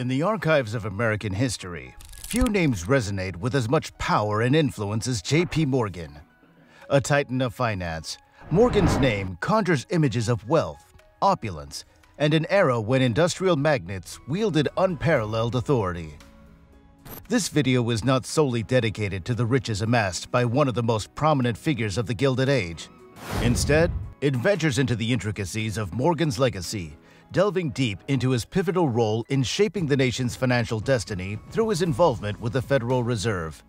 In the archives of American history, few names resonate with as much power and influence as J.P. Morgan. A titan of finance, Morgan's name conjures images of wealth, opulence, and an era when industrial magnates wielded unparalleled authority. This video is not solely dedicated to the riches amassed by one of the most prominent figures of the Gilded Age. Instead, it ventures into the intricacies of Morgan's legacy, delving deep into his pivotal role in shaping the nation's financial destiny through his involvement with the Federal Reserve.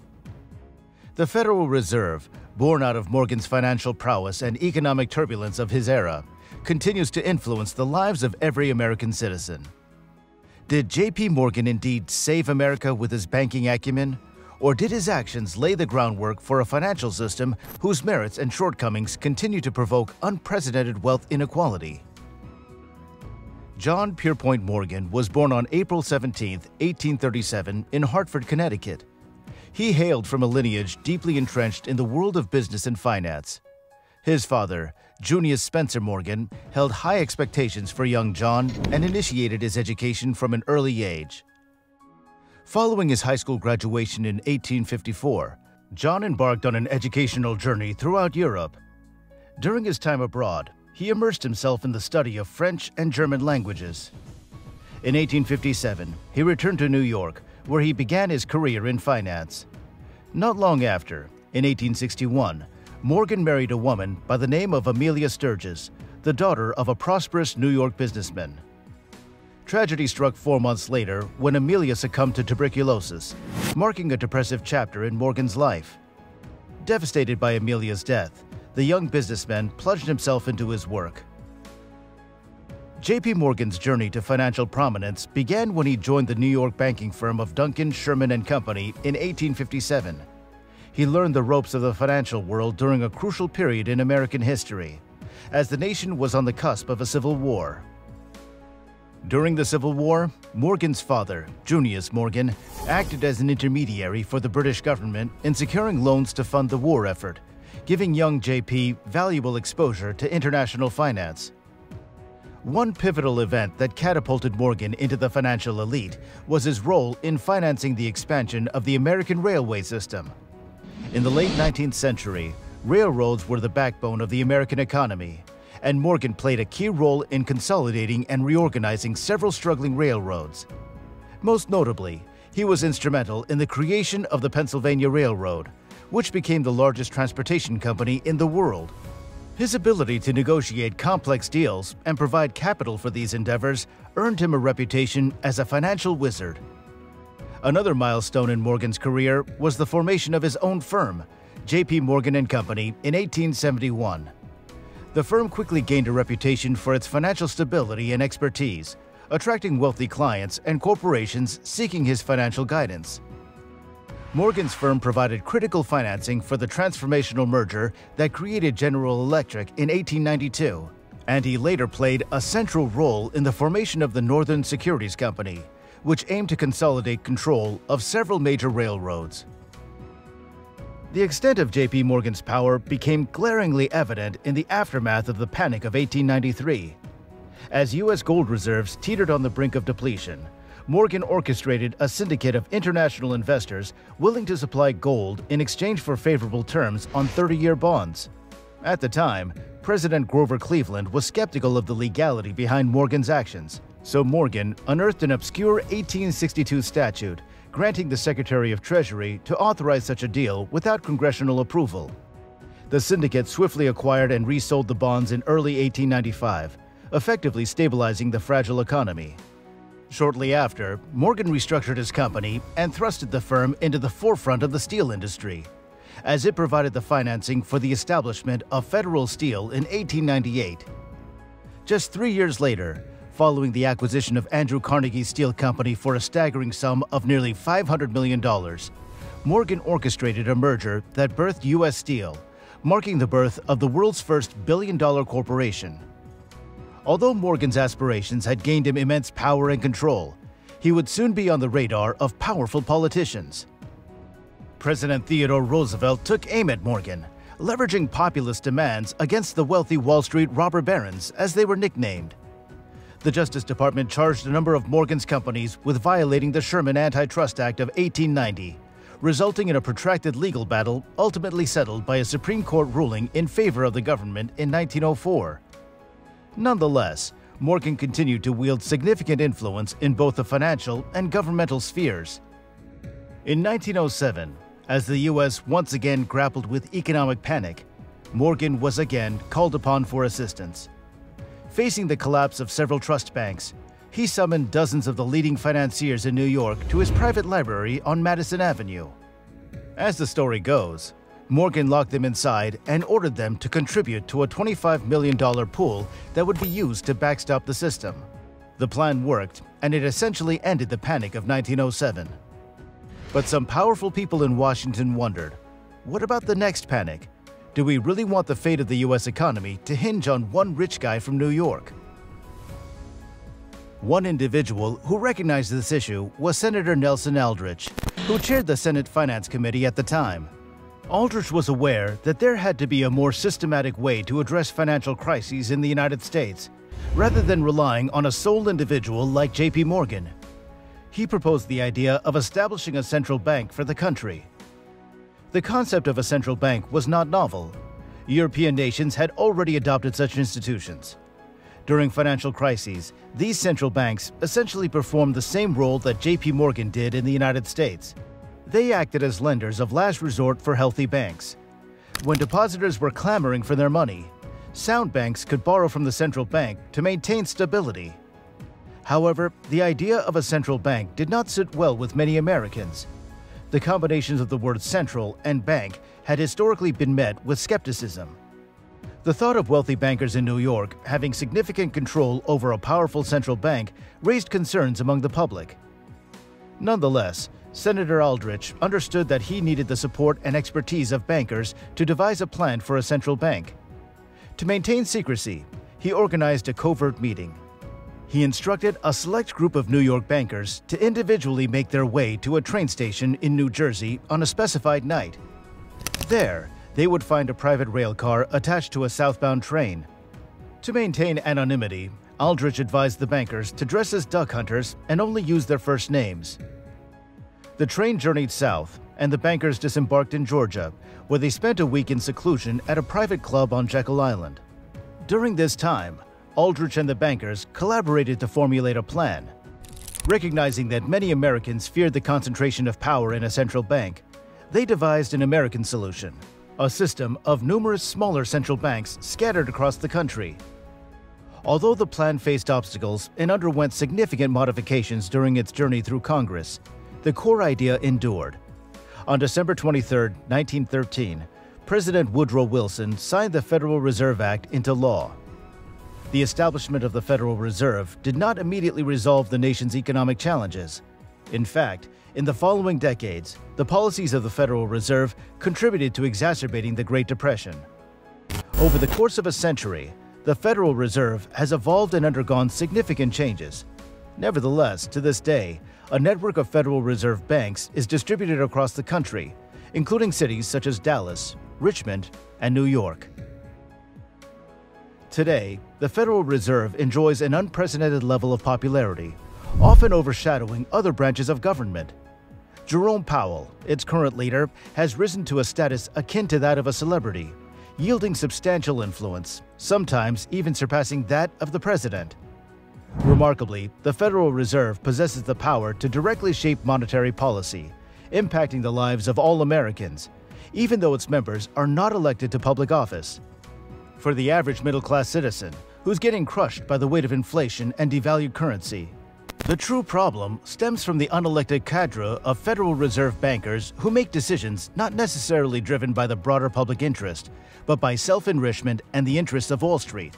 The Federal Reserve, born out of Morgan's financial prowess and economic turbulence of his era, continues to influence the lives of every American citizen. Did J.P. Morgan indeed save America with his banking acumen? Or did his actions lay the groundwork for a financial system whose merits and shortcomings continue to provoke unprecedented wealth inequality? John Pierpont Morgan was born on April 17, 1837, in Hartford, Connecticut. He hailed from a lineage deeply entrenched in the world of business and finance. His father, Junius Spencer Morgan, held high expectations for young John and initiated his education from an early age. Following his high school graduation in 1854, John embarked on an educational journey throughout Europe. During his time abroad, he immersed himself in the study of French and German languages. In 1857, he returned to New York, where he began his career in finance. Not long after, in 1861, Morgan married a woman by the name of Amelia Sturgis, the daughter of a prosperous New York businessman. Tragedy struck four months later when Amelia succumbed to tuberculosis, marking a depressive chapter in Morgan's life. Devastated by Amelia's death, the young businessman plunged himself into his work. J.P. Morgan's journey to financial prominence began when he joined the New York banking firm of Duncan, Sherman and Company in 1857. He learned the ropes of the financial world during a crucial period in American history, as the nation was on the cusp of a civil war. During the Civil War, Morgan's father, Junius Morgan, acted as an intermediary for the British government in securing loans to fund the war effort giving young JP valuable exposure to international finance. One pivotal event that catapulted Morgan into the financial elite was his role in financing the expansion of the American railway system. In the late 19th century, railroads were the backbone of the American economy, and Morgan played a key role in consolidating and reorganizing several struggling railroads. Most notably, he was instrumental in the creation of the Pennsylvania Railroad, which became the largest transportation company in the world. His ability to negotiate complex deals and provide capital for these endeavors earned him a reputation as a financial wizard. Another milestone in Morgan's career was the formation of his own firm, J.P. Morgan & Company, in 1871. The firm quickly gained a reputation for its financial stability and expertise, attracting wealthy clients and corporations seeking his financial guidance. Morgan's firm provided critical financing for the transformational merger that created General Electric in 1892, and he later played a central role in the formation of the Northern Securities Company, which aimed to consolidate control of several major railroads. The extent of J.P. Morgan's power became glaringly evident in the aftermath of the Panic of 1893. As U.S. gold reserves teetered on the brink of depletion, Morgan orchestrated a syndicate of international investors willing to supply gold in exchange for favorable terms on 30 year bonds. At the time, President Grover Cleveland was skeptical of the legality behind Morgan's actions, so Morgan unearthed an obscure 1862 statute granting the Secretary of Treasury to authorize such a deal without congressional approval. The syndicate swiftly acquired and resold the bonds in early 1895, effectively stabilizing the fragile economy. Shortly after, Morgan restructured his company and thrusted the firm into the forefront of the steel industry, as it provided the financing for the establishment of Federal Steel in 1898. Just three years later, following the acquisition of Andrew Carnegie's steel company for a staggering sum of nearly $500 million, Morgan orchestrated a merger that birthed U.S. Steel, marking the birth of the world's first billion dollar corporation. Although Morgan's aspirations had gained him immense power and control, he would soon be on the radar of powerful politicians. President Theodore Roosevelt took aim at Morgan, leveraging populist demands against the wealthy Wall Street robber barons, as they were nicknamed. the Justice Department charged a number of Morgan's companies with violating the Sherman Antitrust Act of 1890, resulting in a protracted legal battle ultimately settled by a Supreme Court ruling in favor of the government in 1904. Nonetheless, Morgan continued to wield significant influence in both the financial and governmental spheres. In 1907, as the U.S. once again grappled with economic panic, Morgan was again called upon for assistance. Facing the collapse of several trust banks, he summoned dozens of the leading financiers in New York to his private library on Madison Avenue. As the story goes, Morgan locked them inside and ordered them to contribute to a $25 million pool that would be used to backstop the system. The plan worked, and it essentially ended the panic of 1907. But some powerful people in Washington wondered, what about the next panic? Do we really want the fate of the US economy to hinge on one rich guy from New York? One individual who recognized this issue was Senator Nelson Aldrich, who chaired the Senate Finance Committee at the time. Aldrich was aware that there had to be a more systematic way to address financial crises in the United States, rather than relying on a sole individual like JP Morgan. He proposed the idea of establishing a central bank for the country. The concept of a central bank was not novel. European nations had already adopted such institutions. During financial crises, these central banks essentially performed the same role that JP Morgan did in the United States – they acted as lenders of last resort for healthy banks. When depositors were clamoring for their money, sound banks could borrow from the central bank to maintain stability. However, the idea of a central bank did not sit well with many Americans. The combinations of the words central and bank had historically been met with skepticism. The thought of wealthy bankers in New York having significant control over a powerful central bank raised concerns among the public. Nonetheless, Senator Aldrich understood that he needed the support and expertise of bankers to devise a plan for a central bank. To maintain secrecy, he organized a covert meeting. He instructed a select group of New York bankers to individually make their way to a train station in New Jersey on a specified night. There, they would find a private rail car attached to a southbound train. To maintain anonymity, Aldrich advised the bankers to dress as duck hunters and only use their first names. The train journeyed south, and the bankers disembarked in Georgia, where they spent a week in seclusion at a private club on Jekyll Island. During this time, Aldrich and the bankers collaborated to formulate a plan. Recognizing that many Americans feared the concentration of power in a central bank, they devised an American solution a system of numerous smaller central banks scattered across the country. Although the plan faced obstacles and underwent significant modifications during its journey through Congress, the core idea endured. On December 23, 1913, President Woodrow Wilson signed the Federal Reserve Act into law. The establishment of the Federal Reserve did not immediately resolve the nation's economic challenges. In fact, in the following decades, the policies of the Federal Reserve contributed to exacerbating the Great Depression. Over the course of a century, the Federal Reserve has evolved and undergone significant changes. Nevertheless, to this day, a network of Federal Reserve banks is distributed across the country, including cities such as Dallas, Richmond, and New York. Today, the Federal Reserve enjoys an unprecedented level of popularity, often overshadowing other branches of government. Jerome Powell, its current leader, has risen to a status akin to that of a celebrity, yielding substantial influence, sometimes even surpassing that of the president. Remarkably, the Federal Reserve possesses the power to directly shape monetary policy, impacting the lives of all Americans, even though its members are not elected to public office. For the average middle class citizen, who's getting crushed by the weight of inflation and devalued currency, the true problem stems from the unelected cadre of Federal Reserve bankers who make decisions not necessarily driven by the broader public interest, but by self enrichment and the interests of Wall Street.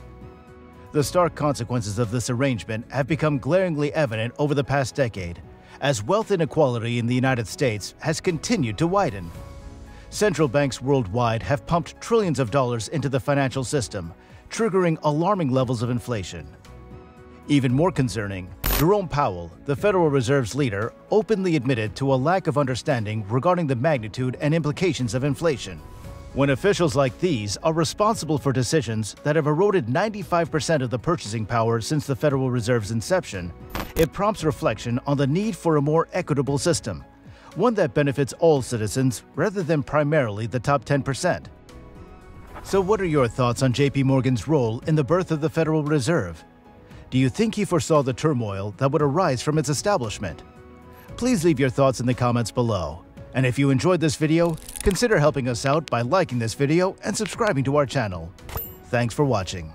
The stark consequences of this arrangement have become glaringly evident over the past decade, as wealth inequality in the United States has continued to widen. Central banks worldwide have pumped trillions of dollars into the financial system, triggering alarming levels of inflation. Even more concerning, Jerome Powell, the Federal Reserve's leader, openly admitted to a lack of understanding regarding the magnitude and implications of inflation. When officials like these are responsible for decisions that have eroded 95% of the purchasing power since the Federal Reserve's inception, it prompts reflection on the need for a more equitable system, one that benefits all citizens rather than primarily the top 10%. So what are your thoughts on JP Morgan's role in the birth of the Federal Reserve? Do you think he foresaw the turmoil that would arise from its establishment? Please leave your thoughts in the comments below. And if you enjoyed this video, consider helping us out by liking this video and subscribing to our channel. Thanks for watching.